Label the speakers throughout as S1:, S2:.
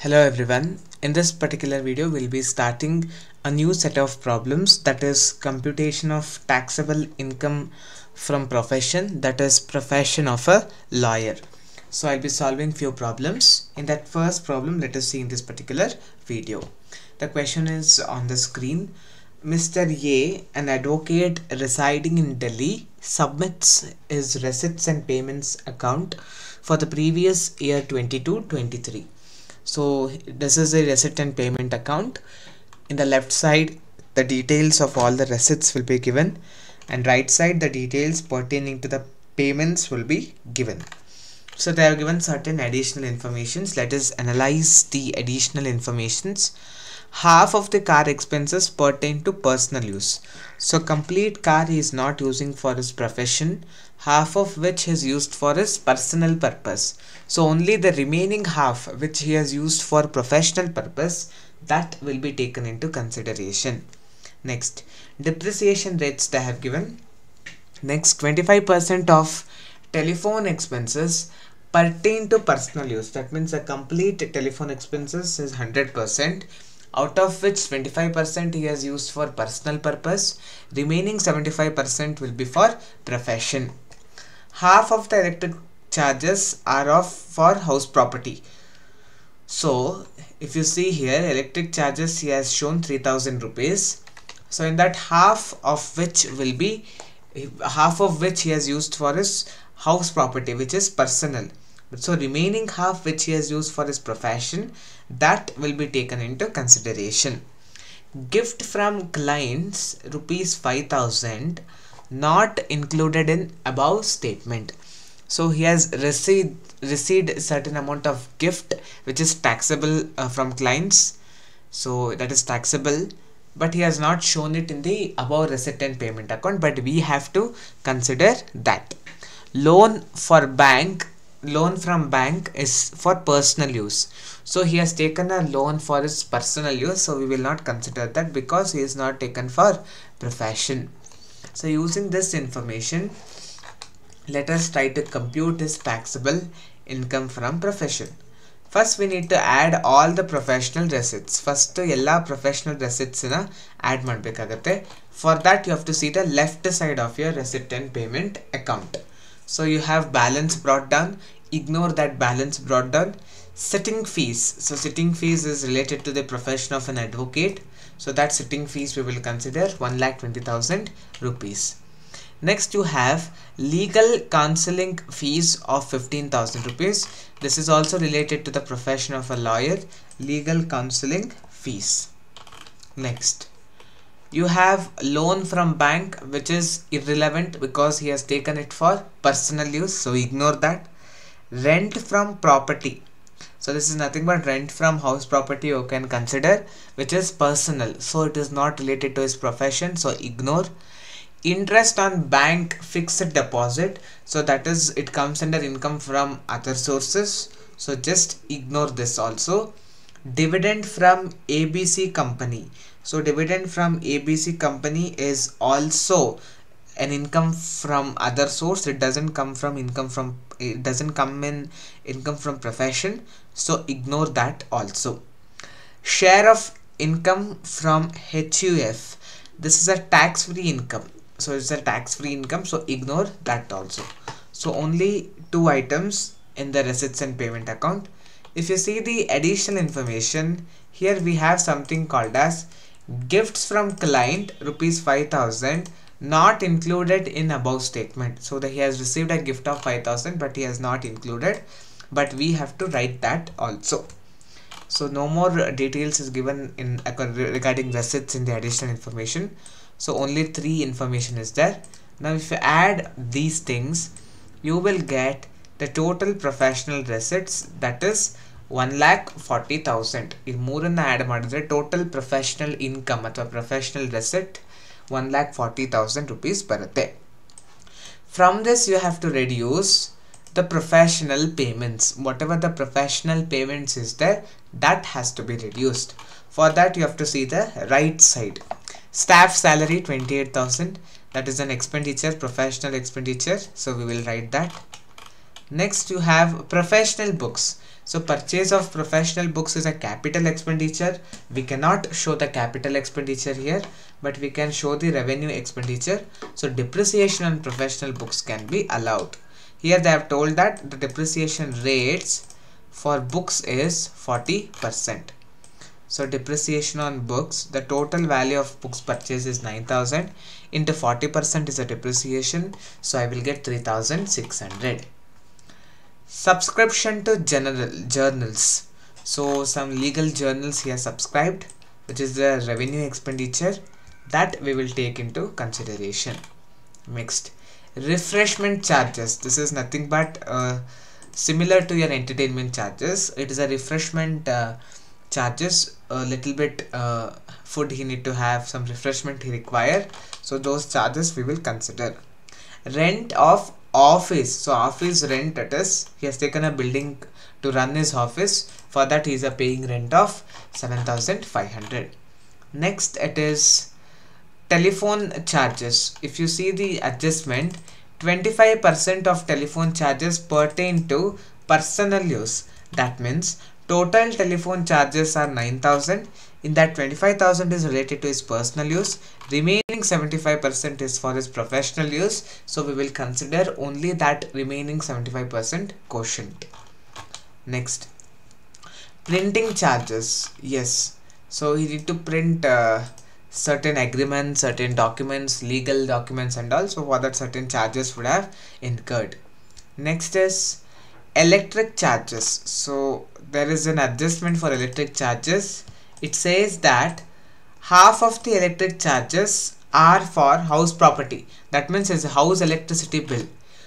S1: Hello everyone. In this particular video we'll be starting a new set of problems that is computation of taxable income from profession that is profession of a lawyer. So I'll be solving few problems. In that first problem let us see in this particular video. The question is on the screen. Mr. A, an advocate residing in Delhi, submits his receipts and payments account for the previous year 22-23 so this is a receipt and payment account. In the left side the details of all the receipts will be given. And right side the details pertaining to the payments will be given. So they have given certain additional informations. Let us analyze the additional informations half of the car expenses pertain to personal use. So complete car he is not using for his profession half of which is used for his personal purpose. So only the remaining half which he has used for professional purpose that will be taken into consideration. Next depreciation rates they have given. Next 25% of telephone expenses pertain to personal use. That means the complete telephone expenses is 100% out of which 25% he has used for personal purpose remaining 75% will be for profession. Half of the electric charges are of for house property. So if you see here electric charges he has shown 3000 rupees. So in that half of which will be half of which he has used for his house property which is personal so remaining half which he has used for his profession that will be taken into consideration. Gift from clients rupees 5000 not included in above statement. So he has received received certain amount of gift which is taxable uh, from clients. So that is taxable but he has not shown it in the above receipt and payment account but we have to consider that. Loan for bank loan from bank is for personal use so he has taken a loan for his personal use so we will not consider that because he is not taken for profession so using this information let us try to compute his taxable income from profession first we need to add all the professional receipts first ಎಲ್ಲ professional receipts ನ add ಮಾಡಬೇಕಾಗತ್ತೆ for that you have to see the left side of your receipt and payment account so you have balance brought down ignore that balance brought down. Sitting fees. So sitting fees is related to the profession of an advocate. So that sitting fees we will consider one lakh twenty thousand rupees. Next you have legal counseling fees of 15,000 rupees. This is also related to the profession of a lawyer. Legal counseling fees. Next you have loan from bank which is irrelevant because he has taken it for personal use. So ignore that rent from property. So this is nothing but rent from house property you can consider which is personal. So it is not related to his profession. So ignore. Interest on bank fixed deposit. So that is it comes under income from other sources. So just ignore this also. Dividend from abc company. So dividend from abc company is also an income from other source it doesn't come from income from it doesn't come in income from profession so ignore that also. Share of income from HUF this is a tax-free income. So it's a tax-free income so ignore that also. So only two items in the receipts and payment account. If you see the additional information here we have something called as gifts from client rupees 5000 not included in above statement so that he has received a gift of 5000 but he has not included but we have to write that also so no more details is given in regarding receipts in the additional information so only three information is there now if you add these things you will get the total professional receipts that is one lac forty thousand ಇದು ಮೂರನ್ನು add ಮಾಡಿದ್ರೆ total professional income ಅಥವಾ professional receipt one lac forty thousand rupees ಬರುತ್ತೆ from this you have to reduce the professional payments whatever the professional payments is there that has to be reduced for that you have to see the right side staff salary 28000 that is an expenditure professional expenditure so we will write that next you have professional books so purchase of professional books is a capital expenditure. We cannot show the capital expenditure here, but we can show the revenue expenditure. So depreciation on professional books can be allowed. Here they have told that the depreciation rates for books is 40%. So depreciation on books, the total value of books purchased is 9000 into 40% is a depreciation. So I will get 3600 subscription to general journals. So some legal journals here subscribed which is the revenue expenditure that we will take into consideration. Next refreshment charges. This is nothing but uh, similar to your entertainment charges. It is a refreshment uh, charges. A little bit uh, food he need to have some refreshment he require. So those charges we will consider. Rent of office. So office rent it is he has taken a building to run his office. For that he is a paying rent of 7500 next it is telephone charges. If you see the adjustment 25% of telephone charges pertain to personal use. That means total telephone charges are 9000 in that 25000 is related to his personal use remaining 75% is for his professional use. So we will consider only that remaining 75% quotient. Next. Printing charges. Yes. So he need to print uh, certain agreements certain documents legal documents and also for that certain charges would have incurred. Next is electric charges. So there is an adjustment for electric charges it says that half of the electric charges are for house property. That means his house electricity bill.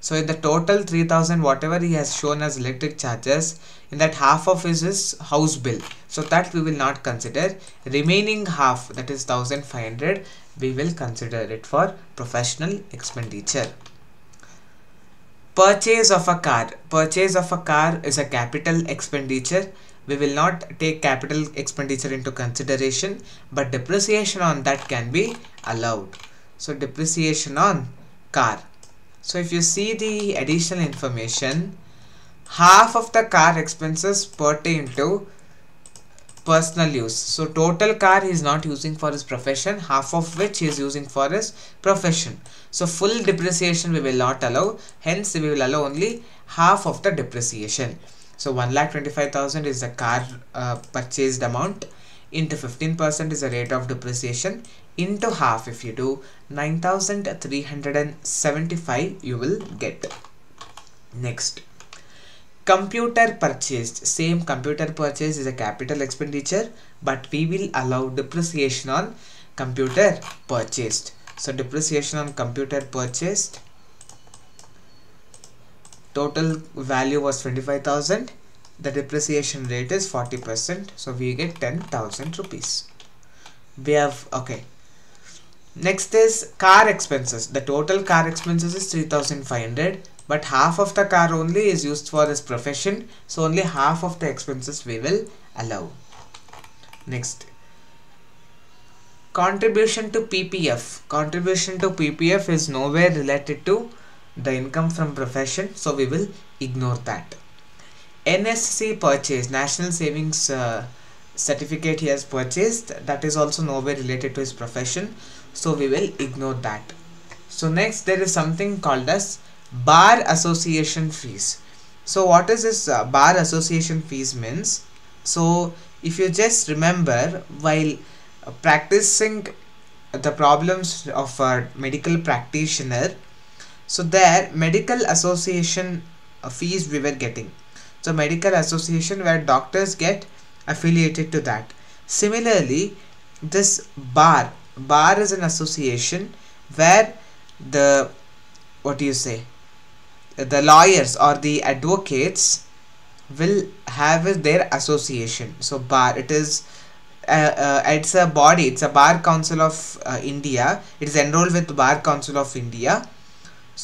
S1: So in the total 3000 whatever he has shown as electric charges in that half of is his house bill. So that we will not consider. Remaining half that is 1500 we will consider it for professional expenditure. Purchase of a car. Purchase of a car is a capital expenditure we will not take capital expenditure into consideration but depreciation on that can be allowed. So depreciation on car. So if you see the additional information half of the car expenses pertain to personal use. So total car he is not using for his profession half of which he is using for his profession. So full depreciation we will not allow. Hence we will allow only half of the depreciation so 1,25,000 is the car uh, purchased amount. Into 15% is the rate of depreciation. Into half if you do 9375 you will get. Next. Computer purchased. Same computer purchase is a capital expenditure but we will allow depreciation on computer purchased. So depreciation on computer purchased total value was 25000 the depreciation rate is 40% so we get 10000 rupees. We have okay. Next is car expenses. The total car expenses is 3500 but half of the car only is used for this profession. So only half of the expenses we will allow. Next. Contribution to ppf contribution to ppf is nowhere related to the income from profession so we will ignore that. Nsc purchase national savings uh, certificate he has purchased that is also nowhere related to his profession so we will ignore that. So next there is something called as bar association fees. So what is this uh, bar association fees means? So if you just remember while practicing the problems of a medical practitioner so there medical association uh, fees we were getting. So medical association where doctors get affiliated to that. Similarly this bar bar is an association where the what do you say the lawyers or the advocates will have their association. So bar it is uh, uh, it's a body it's a bar council of uh, india. It is enrolled with bar council of india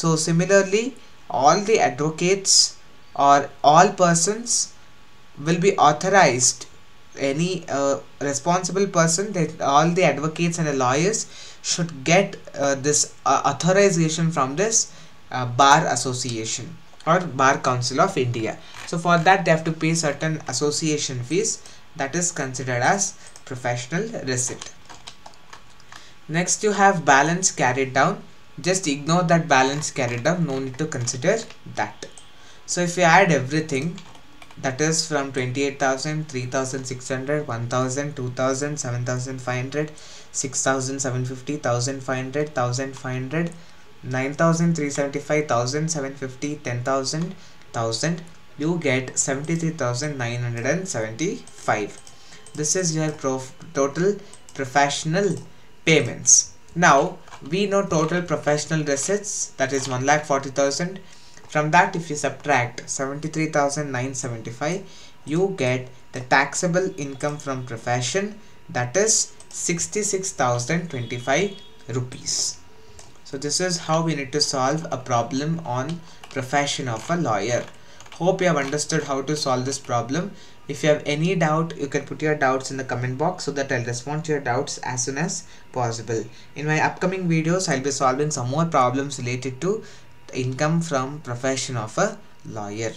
S1: so similarly all the advocates or all persons will be authorized any uh, responsible person that all the advocates and the lawyers should get uh, this uh, authorization from this uh, bar association or Bar Council of India. So for that they have to pay certain association fees that is considered as professional receipt. Next you have balance carried down. Just ignore that balance carried down. No need to consider that. So if you add everything that is from 28,000, 3,600, 1,000, 2,000, 7,500, 6,750, 1,500, 1,500, 9,375, 1,750, 10,000, 1,000 you get 73,975 this is your prof total professional payments now we know total professional receipts that is 1,40,000 from that if you subtract 73,975 you get the taxable income from profession that is 66,025 rupees. So this is how we need to solve a problem on profession of a lawyer hope you have understood how to solve this problem. If you have any doubt you can put your doubts in the comment box so that I'll respond to your doubts as soon as possible. In my upcoming videos I'll be solving some more problems related to income from profession of a lawyer